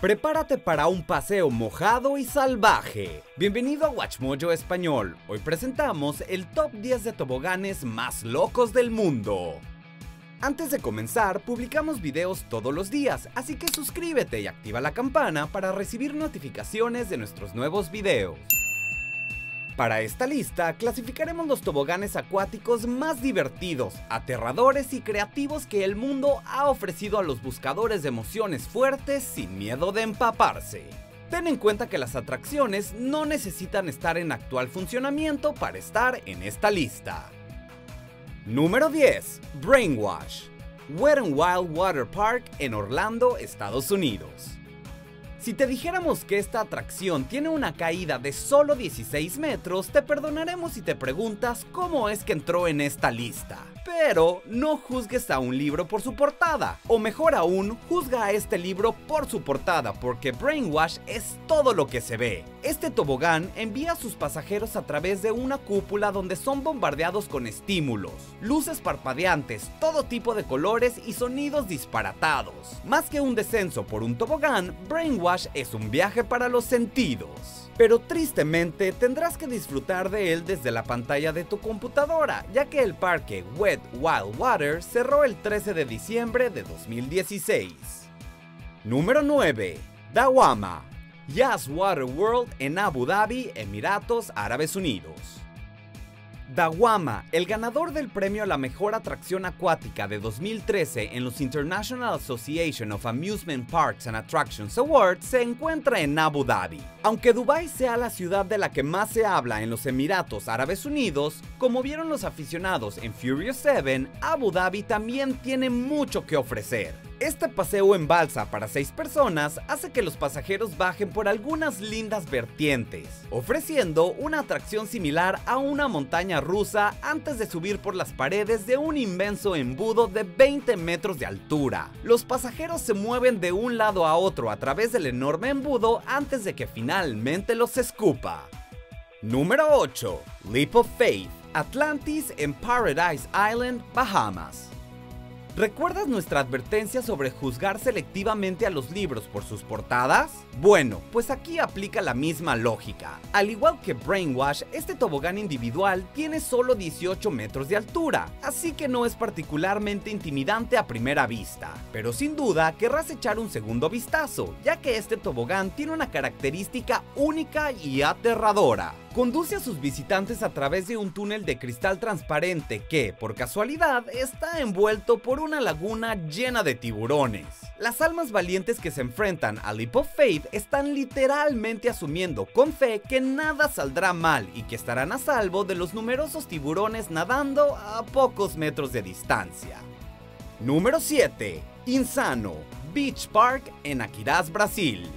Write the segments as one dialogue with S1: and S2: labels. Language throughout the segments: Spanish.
S1: Prepárate para un paseo mojado y salvaje. Bienvenido a Watchmojo Español. Hoy presentamos el top 10 de toboganes más locos del mundo. Antes de comenzar, publicamos videos todos los días, así que suscríbete y activa la campana para recibir notificaciones de nuestros nuevos videos. Para esta lista, clasificaremos los toboganes acuáticos más divertidos, aterradores y creativos que el mundo ha ofrecido a los buscadores de emociones fuertes sin miedo de empaparse. Ten en cuenta que las atracciones no necesitan estar en actual funcionamiento para estar en esta lista. Número 10. Brainwash. Wet n Wild Water Park en Orlando, Estados Unidos. Si te dijéramos que esta atracción tiene una caída de solo 16 metros, te perdonaremos si te preguntas cómo es que entró en esta lista. Pero no juzgues a un libro por su portada, o mejor aún, juzga a este libro por su portada, porque Brainwash es todo lo que se ve. Este tobogán envía a sus pasajeros a través de una cúpula donde son bombardeados con estímulos, luces parpadeantes, todo tipo de colores y sonidos disparatados. Más que un descenso por un tobogán, Brainwash es un viaje para los sentidos pero tristemente tendrás que disfrutar de él desde la pantalla de tu computadora, ya que el parque Wet Wild Water cerró el 13 de diciembre de 2016. Número 9. Dawama, Yas Water World en Abu Dhabi, Emiratos Árabes Unidos. Dawama, el ganador del premio a la mejor atracción acuática de 2013 en los International Association of Amusement Parks and Attractions Awards, se encuentra en Abu Dhabi. Aunque Dubai sea la ciudad de la que más se habla en los Emiratos Árabes Unidos, como vieron los aficionados en Furious 7, Abu Dhabi también tiene mucho que ofrecer. Este paseo en balsa para 6 personas hace que los pasajeros bajen por algunas lindas vertientes, ofreciendo una atracción similar a una montaña rusa antes de subir por las paredes de un inmenso embudo de 20 metros de altura. Los pasajeros se mueven de un lado a otro a través del enorme embudo antes de que finalmente los escupa. Número 8. Leap of Faith, Atlantis en Paradise Island, Bahamas. ¿Recuerdas nuestra advertencia sobre juzgar selectivamente a los libros por sus portadas? Bueno, pues aquí aplica la misma lógica. Al igual que Brainwash, este tobogán individual tiene solo 18 metros de altura, así que no es particularmente intimidante a primera vista. Pero sin duda querrás echar un segundo vistazo, ya que este tobogán tiene una característica única y aterradora conduce a sus visitantes a través de un túnel de cristal transparente que, por casualidad, está envuelto por una laguna llena de tiburones. Las almas valientes que se enfrentan a Leap of Faith están literalmente asumiendo con fe que nada saldrá mal y que estarán a salvo de los numerosos tiburones nadando a pocos metros de distancia. Número 7. Insano, Beach Park en Aquiraz, Brasil.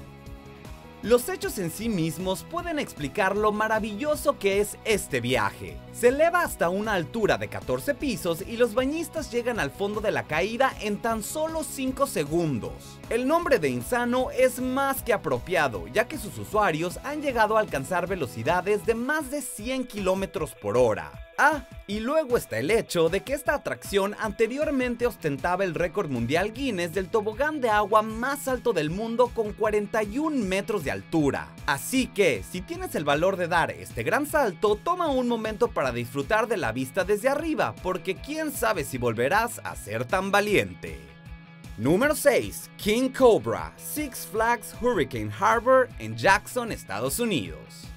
S1: Los hechos en sí mismos pueden explicar lo maravilloso que es este viaje. Se eleva hasta una altura de 14 pisos y los bañistas llegan al fondo de la caída en tan solo 5 segundos. El nombre de Insano es más que apropiado, ya que sus usuarios han llegado a alcanzar velocidades de más de 100 km por hora. Ah, y luego está el hecho de que esta atracción anteriormente ostentaba el récord mundial Guinness del tobogán de agua más alto del mundo con 41 metros de altura. Así que, si tienes el valor de dar este gran salto, toma un momento para disfrutar de la vista desde arriba, porque quién sabe si volverás a ser tan valiente. Número 6. King Cobra, Six Flags Hurricane Harbor en Jackson, Estados Unidos.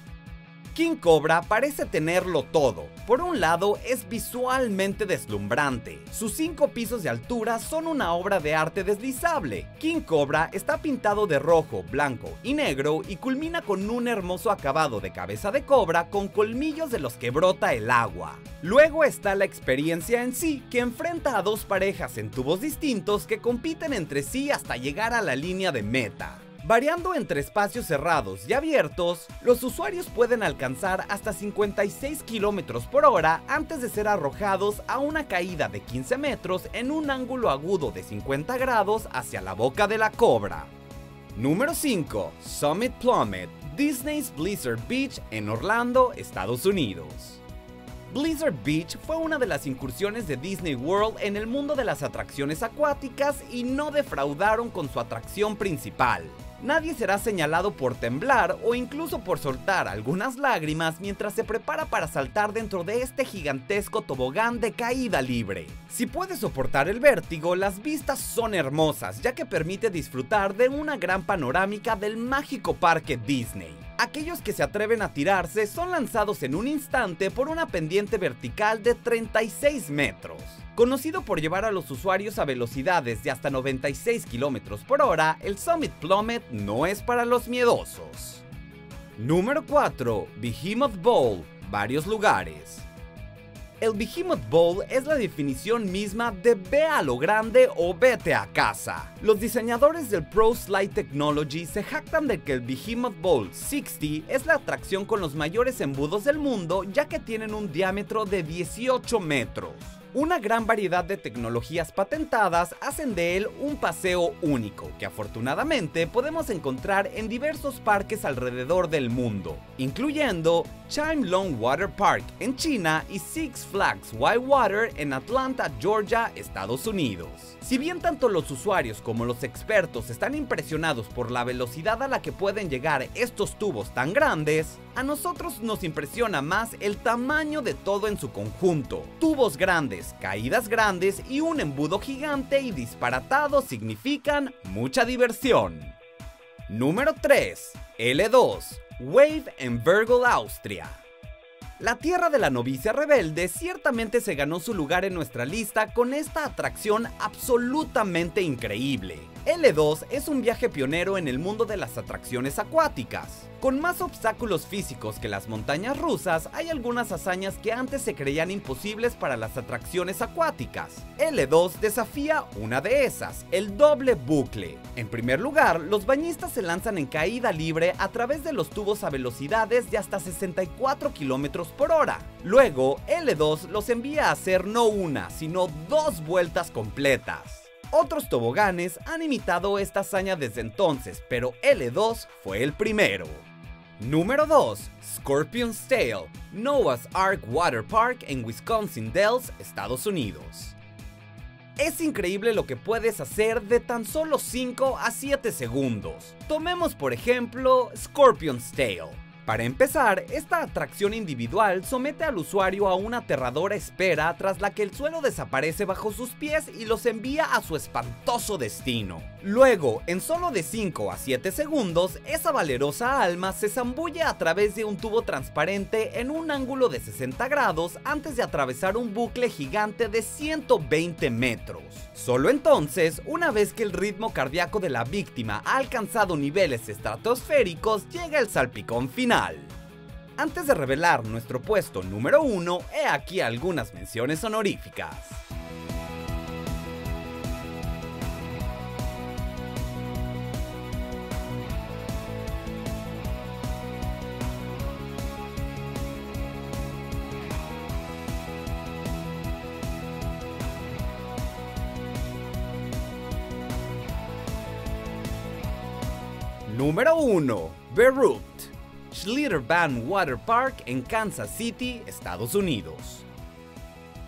S1: King Cobra parece tenerlo todo. Por un lado, es visualmente deslumbrante. Sus cinco pisos de altura son una obra de arte deslizable. King Cobra está pintado de rojo, blanco y negro y culmina con un hermoso acabado de cabeza de cobra con colmillos de los que brota el agua. Luego está la experiencia en sí, que enfrenta a dos parejas en tubos distintos que compiten entre sí hasta llegar a la línea de meta. Variando entre espacios cerrados y abiertos, los usuarios pueden alcanzar hasta 56 km por hora antes de ser arrojados a una caída de 15 metros en un ángulo agudo de 50 grados hacia la boca de la cobra. Número 5. Summit Plummet, Disney's Blizzard Beach en Orlando, Estados Unidos. Blizzard Beach fue una de las incursiones de Disney World en el mundo de las atracciones acuáticas y no defraudaron con su atracción principal. Nadie será señalado por temblar o incluso por soltar algunas lágrimas mientras se prepara para saltar dentro de este gigantesco tobogán de caída libre. Si puede soportar el vértigo, las vistas son hermosas ya que permite disfrutar de una gran panorámica del mágico parque Disney. Aquellos que se atreven a tirarse son lanzados en un instante por una pendiente vertical de 36 metros. Conocido por llevar a los usuarios a velocidades de hasta 96 km por hora, el Summit Plummet no es para los miedosos. Número 4. Behemoth Bowl, varios lugares. El Behemoth Bowl es la definición misma de ve a lo grande o vete a casa. Los diseñadores del Pro Slide Technology se jactan de que el Behemoth Bowl 60 es la atracción con los mayores embudos del mundo ya que tienen un diámetro de 18 metros. Una gran variedad de tecnologías patentadas hacen de él un paseo único, que afortunadamente podemos encontrar en diversos parques alrededor del mundo, incluyendo Chime Long Water Park en China y Six Flags Whitewater en Atlanta, Georgia, Estados Unidos. Si bien tanto los usuarios como los expertos están impresionados por la velocidad a la que pueden llegar estos tubos tan grandes, a nosotros nos impresiona más el tamaño de todo en su conjunto. Tubos grandes, caídas grandes y un embudo gigante y disparatado significan mucha diversión. Número 3. L2. Wave en Virgil, Austria. La Tierra de la Novicia Rebelde ciertamente se ganó su lugar en nuestra lista con esta atracción absolutamente increíble. L2 es un viaje pionero en el mundo de las atracciones acuáticas. Con más obstáculos físicos que las montañas rusas, hay algunas hazañas que antes se creían imposibles para las atracciones acuáticas. L2 desafía una de esas, el doble bucle. En primer lugar, los bañistas se lanzan en caída libre a través de los tubos a velocidades de hasta 64 km por hora. Luego, L2 los envía a hacer no una, sino dos vueltas completas. Otros toboganes han imitado esta hazaña desde entonces, pero L2 fue el primero. Número 2. Scorpion's Tail, Noah's Ark Water Park en Wisconsin Dells, Estados Unidos. Es increíble lo que puedes hacer de tan solo 5 a 7 segundos. Tomemos por ejemplo Scorpion's Tail. Para empezar, esta atracción individual somete al usuario a una aterradora espera tras la que el suelo desaparece bajo sus pies y los envía a su espantoso destino. Luego, en solo de 5 a 7 segundos, esa valerosa alma se zambulle a través de un tubo transparente en un ángulo de 60 grados antes de atravesar un bucle gigante de 120 metros. Solo entonces, una vez que el ritmo cardíaco de la víctima ha alcanzado niveles estratosféricos, llega el salpicón final. Antes de revelar nuestro puesto número 1, he aquí algunas menciones honoríficas. Número 1. Beirut. Schlitterbahn Water Park en Kansas City, Estados Unidos.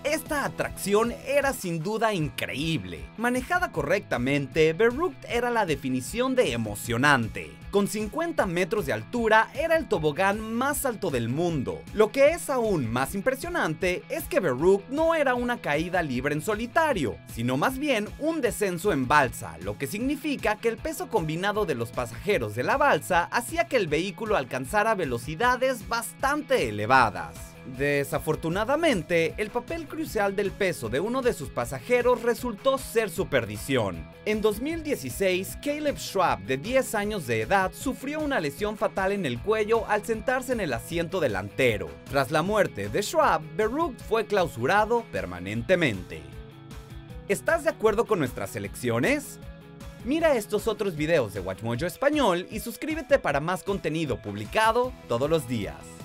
S1: Esta atracción era sin duda increíble. Manejada correctamente, Beirut era la definición de emocionante. Con 50 metros de altura, era el tobogán más alto del mundo. Lo que es aún más impresionante es que Beirut no era una caída libre en solitario, sino más bien un descenso en balsa, lo que significa que el peso combinado de los pasajeros de la balsa hacía que el vehículo alcanzara velocidades bastante elevadas. Desafortunadamente, el papel crucial del peso de uno de sus pasajeros resultó ser su perdición. En 2016, Caleb Schwab, de 10 años de edad, sufrió una lesión fatal en el cuello al sentarse en el asiento delantero. Tras la muerte de Schwab, Beruch fue clausurado permanentemente. ¿Estás de acuerdo con nuestras elecciones? Mira estos otros videos de WatchMojo Español y suscríbete para más contenido publicado todos los días.